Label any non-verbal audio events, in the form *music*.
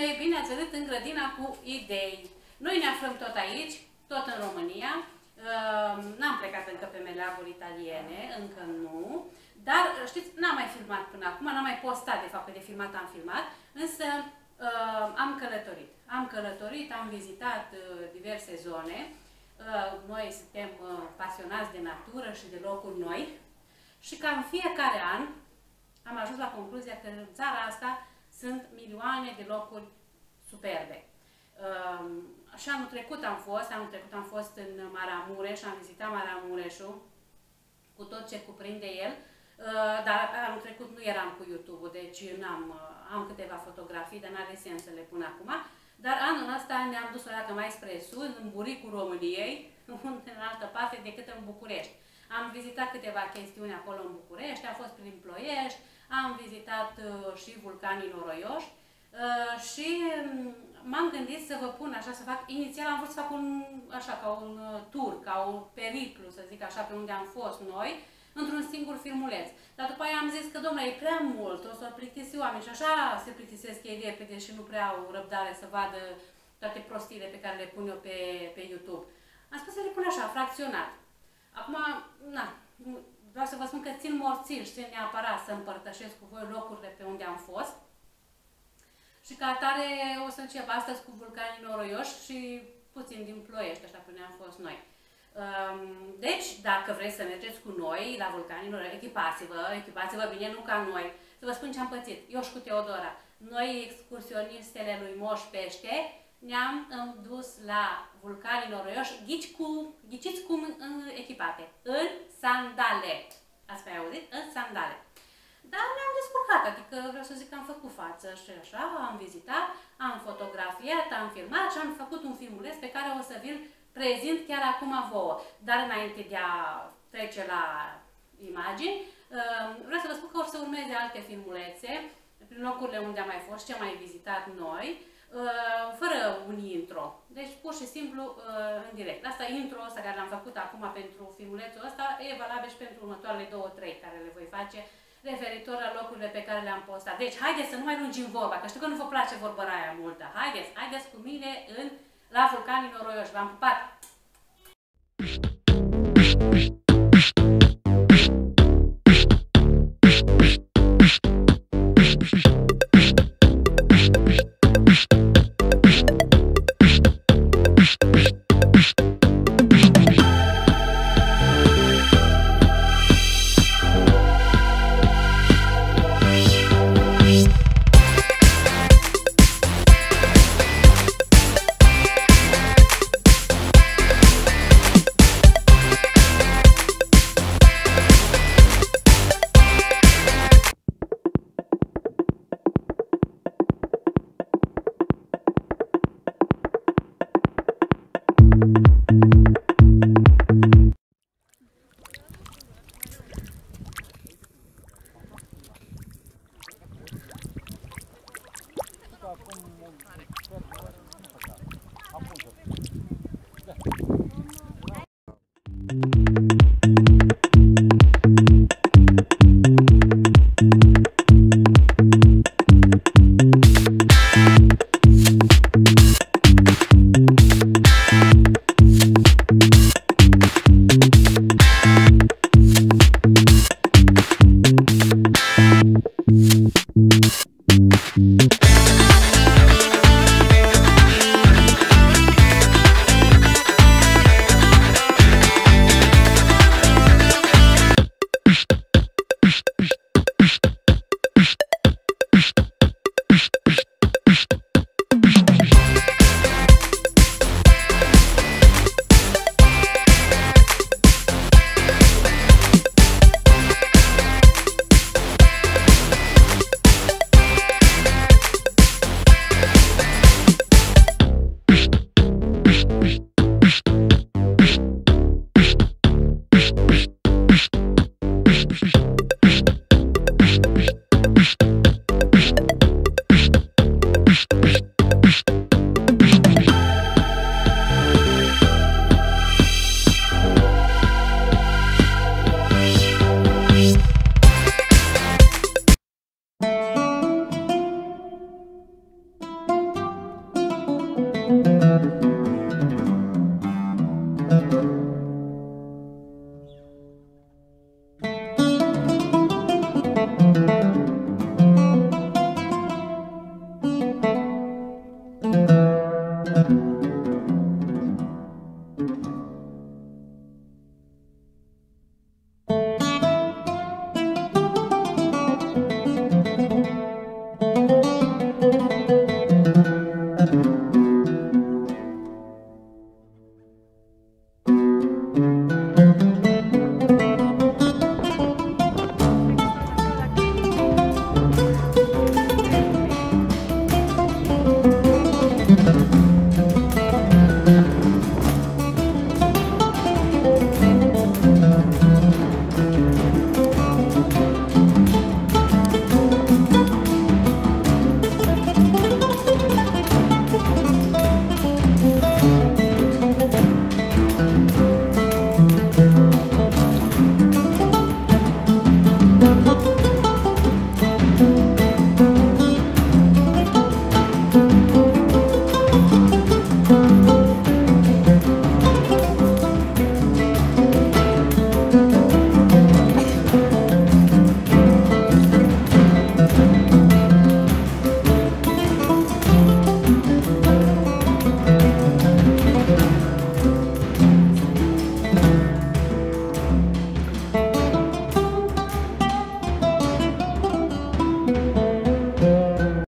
mei, bine ați venit în grădina cu idei. Noi ne aflăm tot aici, tot în România. Ehm, n-am plecat încă pe meleaguri italiene, încă nu. Dar, știți, n-am mai filmat până acum, n-am mai postat, de fapt, că de filmat am filmat, însă ehm, am călătorit. Am călătorit, am vizitat eh, diverse zone. Ehm, noi suntem eh, pasionați de natură și de locuri noi. Și cam fiecare an am ajuns la concluzia că în țara asta sunt milioane de locuri superbe. Ehm, și anul trecut am fost, anul trecut am fost în Maramureș, am vizitat Maramureșul cu tot ce cuprinde el, ehm, dar anul trecut nu eram cu YouTube-ul, deci n-am, am câteva fotografii, dar n-are sens să le pun acum. Dar anul ăsta ne-am dus o dată mai spre sud, în buricul României, *laughs* în altă parte decât în București. Am vizitat câteva chestiuni acolo în București, am fost prin Ploiești, am vizitat uh, și vulcanii noroioși uh, și mm, m-am gândit să vă pun așa, să fac, inițial am vrut să fac un, așa, ca un uh, tur, ca un periplu, să zic așa, pe unde am fost noi, într-un singur filmuleț. Dar după aia am zis că, domnule, e prea mult, o să plictisi oameni și așa se plictisesc ei repede și nu prea au răbdare să vadă toate prostiile pe care le pun eu pe, pe YouTube. Am spus să le pun așa, fracționat. Acum, na, vreau să vă spun că țin morțil și țin neapărat să împărtășesc cu voi locurile pe unde am fost. Și ca atare o să încep astăzi cu vulcanii noroioși și puțin din ploiești, așa pe unde am fost noi. Um, deci, dacă vreți să mergeți cu noi la vulcanii noroioși, echipați-vă, echipați-vă bine, nu ca noi. Să vă spun ce am pățit. Eu și cu Teodora. Noi, excursionistele lui Moș Pește, ne-am dus la vulcanii noroioși, ghici cu, ghiciți cum în echipate, în sandale. Ați mai auzit? În sandale. Dar ne-am descurcat, adică vreau să zic că am făcut față și așa, am vizitat, am fotografiat, am filmat și am făcut un filmuleț pe care o să vi-l prezint chiar acum vouă. Dar înainte de a trece la imagini, uh, vreau să vă spun că o să urmeze alte filmulețe prin locurile unde am mai fost, ce am mai vizitat noi, Uh, fără un intro. Deci pur și simplu uh, în direct. Asta intro ăsta care l-am făcut acum pentru filmulețul ăsta e valabil și pentru următoarele două, trei care le voi face referitor la locurile pe care le-am postat. Deci, haideți să nu mai lungim vorba, că știu că nu vă place vorba aia multă. Haideți, haideți cu mine în la vulcanii noroioși. V-am pupat!